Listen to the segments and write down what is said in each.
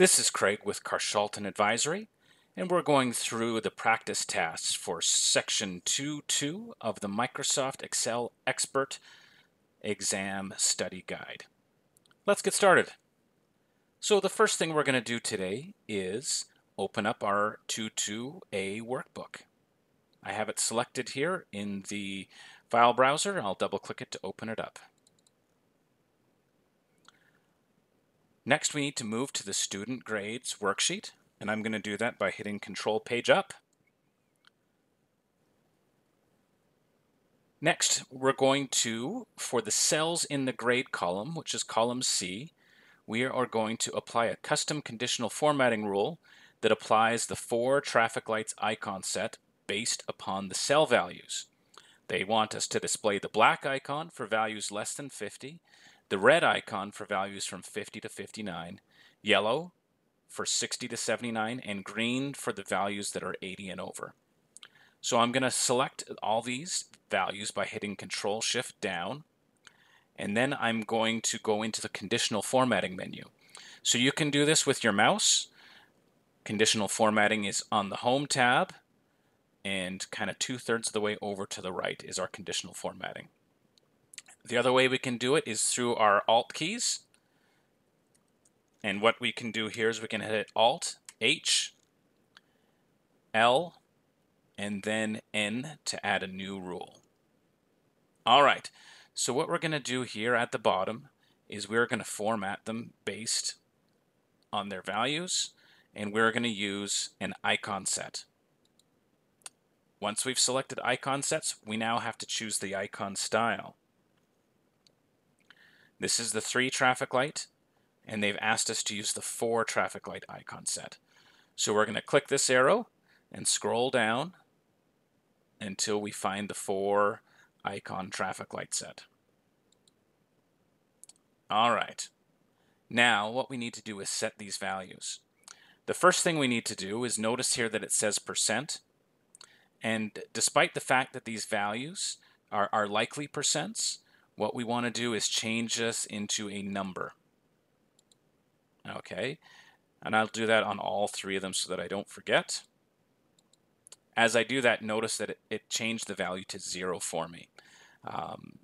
This is Craig with Carshalton Advisory, and we're going through the practice tasks for Section 2.2 of the Microsoft Excel Expert Exam Study Guide. Let's get started. So the first thing we're going to do today is open up our 2.2a workbook. I have it selected here in the file browser. I'll double click it to open it up. Next, we need to move to the student grades worksheet, and I'm going to do that by hitting Control Page Up. Next, we're going to, for the cells in the grade column, which is column C, we are going to apply a custom conditional formatting rule that applies the four traffic lights icon set based upon the cell values. They want us to display the black icon for values less than 50 the red icon for values from 50 to 59, yellow for 60 to 79, and green for the values that are 80 and over. So I'm going to select all these values by hitting Control Shift down, and then I'm going to go into the conditional formatting menu. So you can do this with your mouse. Conditional formatting is on the Home tab, and kind of two-thirds of the way over to the right is our conditional formatting. The other way we can do it is through our Alt keys. And what we can do here is we can hit Alt, H, L, and then N to add a new rule. All right, so what we're going to do here at the bottom is we're going to format them based on their values, and we're going to use an icon set. Once we've selected icon sets, we now have to choose the icon style. This is the three traffic light, and they've asked us to use the four traffic light icon set. So we're going to click this arrow and scroll down until we find the four icon traffic light set. All right. Now what we need to do is set these values. The first thing we need to do is notice here that it says percent. And despite the fact that these values are, are likely percents, what we want to do is change this into a number. Okay, and I'll do that on all three of them so that I don't forget. As I do that, notice that it, changed the value to zero for me. Um,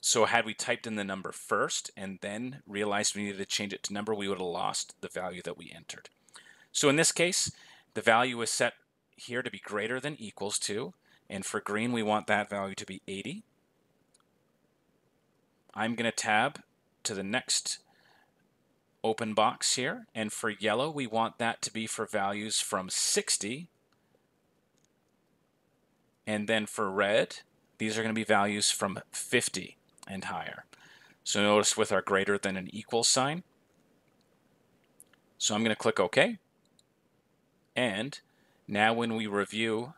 so had we typed in the number first and then realized we needed to change it to number, we would have lost the value that we entered. So in this case, the value is set here to be greater than equals to, and for green, we want that value to be 80. I'm going to tab to the next open box here. And for yellow, we want that to be for values from 60. And then for red, these are going to be values from 50 and higher. So notice with our greater than an equal sign. So I'm going to click OK. And now when we review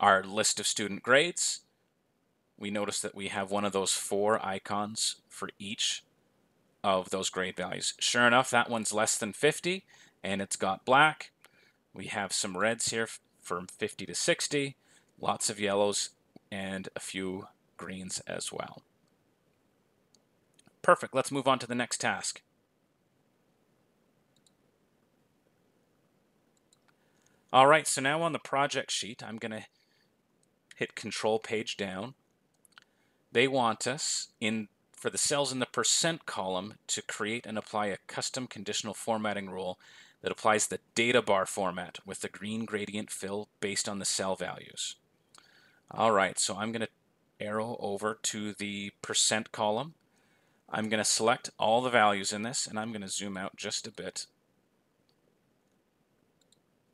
our list of student grades, we notice that we have one of those four icons for each of those grade values. Sure enough, that one's less than 50 and it's got black. We have some reds here from 50 to 60, lots of yellows, and a few greens as well. Perfect, let's move on to the next task. All right, so now on the project sheet, I'm going to hit control page down. They want us in for the cells in the percent column to create and apply a custom conditional formatting rule that applies the data bar format with the green gradient fill based on the cell values. All right, so I'm going to arrow over to the percent column. I'm going to select all the values in this and I'm going to zoom out just a bit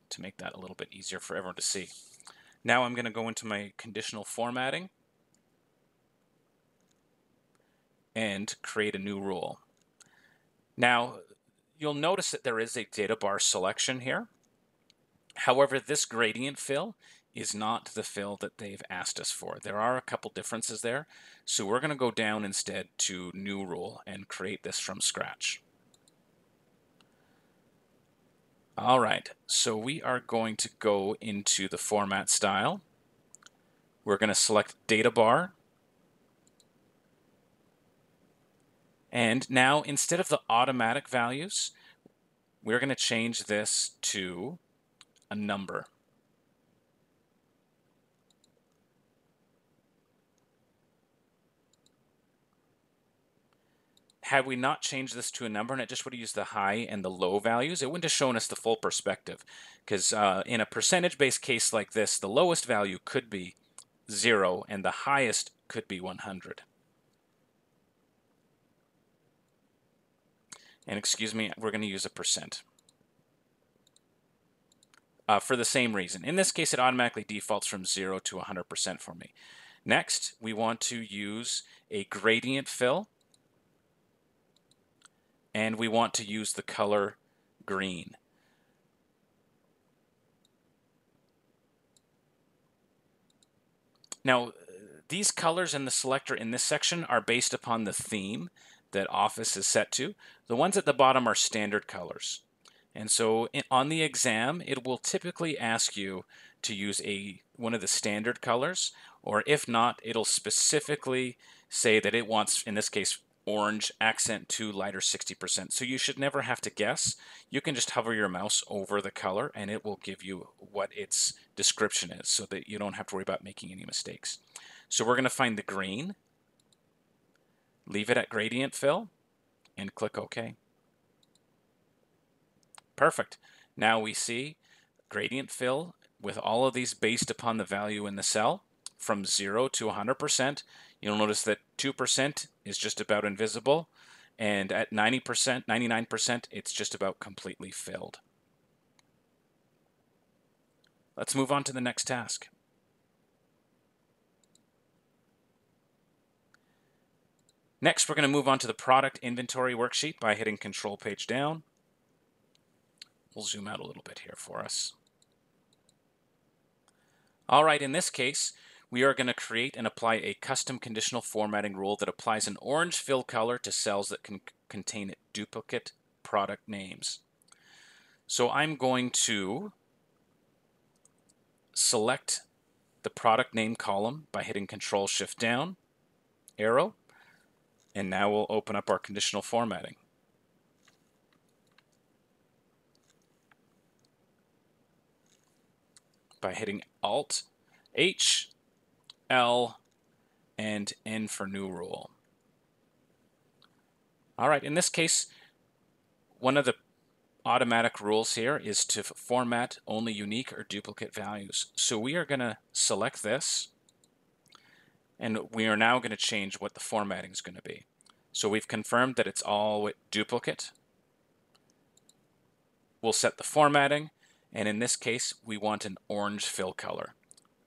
to make that a little bit easier for everyone to see. Now I'm going to go into my conditional formatting and create a new rule. Now, you'll notice that there is a data bar selection here. However, this gradient fill is not the fill that they've asked us for. There are a couple differences there, so we're going to go down instead to new rule and create this from scratch. All right, so we are going to go into the format style. We're going to select data bar. And now instead of the automatic values, we're going to change this to a number. Had we not changed this to a number and it just would have used the high and the low values, it wouldn't have shown us the full perspective. Because uh, in a percentage-based case like this, the lowest value could be 0 and the highest could be 100. And excuse me, we're going to use a percent. Uh, for the same reason. In this case, it automatically defaults from 0 to 100% for me. Next, we want to use a gradient fill and we want to use the color green. Now, these colors in the selector in this section are based upon the theme that Office is set to. The ones at the bottom are standard colors. And so on the exam, it will typically ask you to use a one of the standard colors, or if not, it'll specifically say that it wants, in this case, orange accent to lighter 60%. So you should never have to guess. You can just hover your mouse over the color and it will give you what its description is so that you don't have to worry about making any mistakes. So we're going to find the green, leave it at gradient fill, and click OK. Perfect. Now we see gradient fill with all of these based upon the value in the cell from 0 to 100%. You'll notice that 2% is just about invisible, and at 90%, 99%, it's just about completely filled. Let's move on to the next task. Next, we're going to move on to the product inventory worksheet by hitting control page down. We'll zoom out a little bit here for us. All right, in this case, we are going to create and apply a custom conditional formatting rule that applies an orange fill color to cells that can contain duplicate product names. So I'm going to select the product name column by hitting Control Shift down, arrow, and now we'll open up our conditional formatting. By hitting Alt H L, and N for new rule. All right, in this case, one of the automatic rules here is to format only unique or duplicate values. So we are going to select this, and we are now going to change what the formatting is going to be. So we've confirmed that it's all duplicate. We'll set the formatting, and in this case, we want an orange fill color.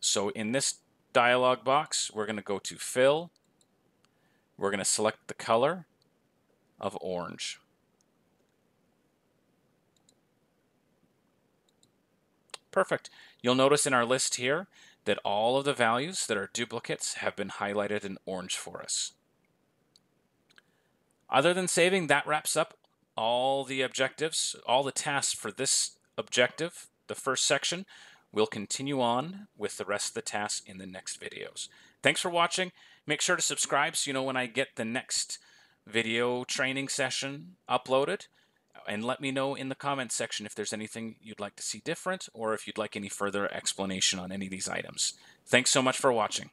So in this dialog box, we're going to go to Fill. We're going to select the color of orange. Perfect. You'll notice in our list here that all of the values that are duplicates have been highlighted in orange for us. Other than saving, that wraps up all the objectives, all the tasks for this objective, the first section. We'll continue on with the rest of the tasks in the next videos. Thanks for watching. Make sure to subscribe so you know when I get the next video training session uploaded. And let me know in the comments section if there's anything you'd like to see different or if you'd like any further explanation on any of these items. Thanks so much for watching.